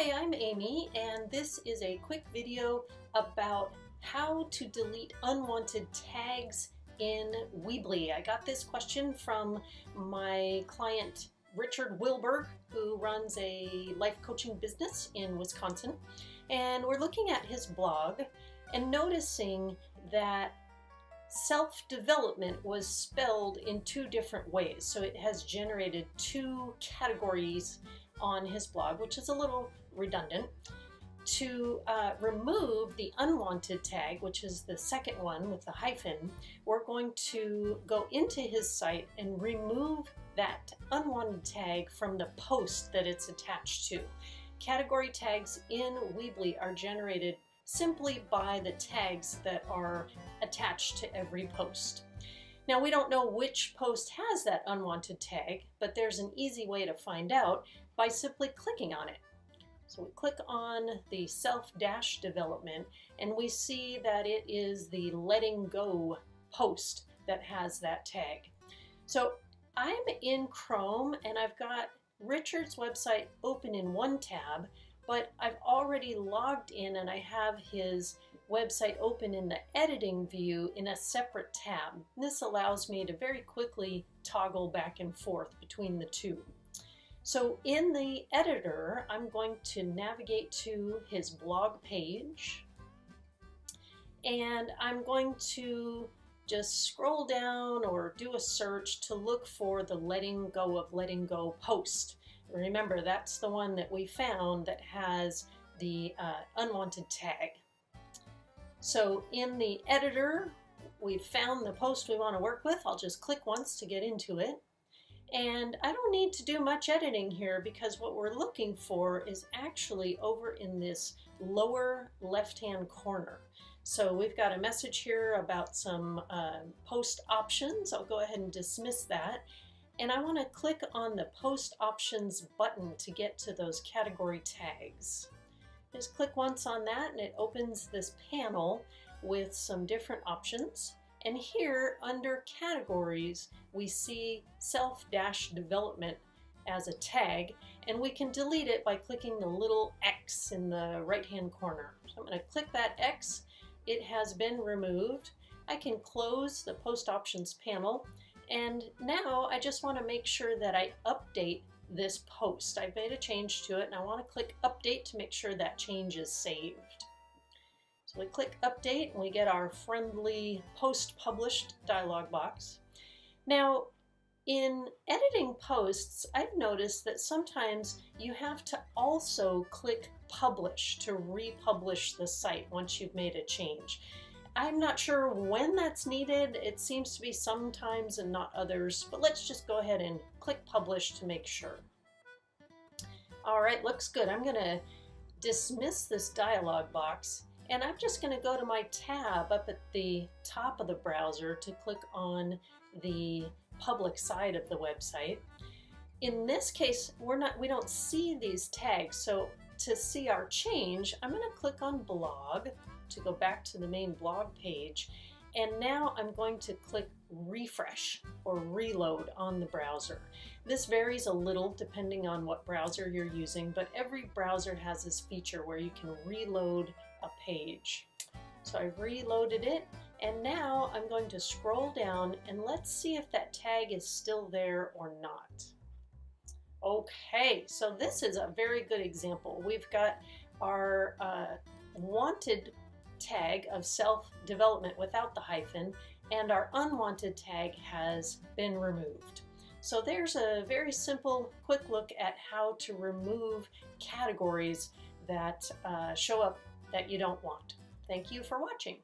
Hi, I'm Amy and this is a quick video about how to delete unwanted tags in Weebly. I got this question from my client Richard Wilberg who runs a life coaching business in Wisconsin and we're looking at his blog and noticing that self-development was spelled in two different ways. So it has generated two categories on his blog, which is a little redundant. To uh, remove the unwanted tag, which is the second one with the hyphen, we're going to go into his site and remove that unwanted tag from the post that it's attached to. Category tags in Weebly are generated simply by the tags that are attached to every post. Now we don't know which post has that unwanted tag, but there's an easy way to find out by simply clicking on it. So we click on the self-dash development and we see that it is the letting go post that has that tag. So I'm in Chrome and I've got Richard's website open in one tab but I've already logged in and I have his website open in the editing view in a separate tab. This allows me to very quickly toggle back and forth between the two. So in the editor, I'm going to navigate to his blog page and I'm going to just scroll down or do a search to look for the letting go of letting go post. Remember, that's the one that we found that has the uh, unwanted tag. So in the editor, we've found the post we want to work with. I'll just click once to get into it. And I don't need to do much editing here because what we're looking for is actually over in this lower left-hand corner. So we've got a message here about some uh, post options. I'll go ahead and dismiss that and I want to click on the Post Options button to get to those category tags. Just click once on that and it opens this panel with some different options. And here under categories, we see self-development as a tag and we can delete it by clicking the little X in the right hand corner. So I'm going to click that X. It has been removed. I can close the post options panel and now I just want to make sure that I update this post. I've made a change to it and I want to click update to make sure that change is saved. So we click update and we get our friendly post published dialog box. Now in editing posts, I've noticed that sometimes you have to also click publish to republish the site once you've made a change. I'm not sure when that's needed. It seems to be sometimes and not others, but let's just go ahead and click publish to make sure. All right, looks good. I'm gonna dismiss this dialog box and I'm just gonna go to my tab up at the top of the browser to click on the public side of the website. In this case, we're not, we don't see these tags. So to see our change, I'm gonna click on blog to go back to the main blog page. And now I'm going to click refresh or reload on the browser. This varies a little depending on what browser you're using, but every browser has this feature where you can reload a page. So I've reloaded it and now I'm going to scroll down and let's see if that tag is still there or not. Okay, so this is a very good example. We've got our uh, wanted tag of self-development without the hyphen and our unwanted tag has been removed. So there's a very simple quick look at how to remove categories that uh, show up that you don't want. Thank you for watching.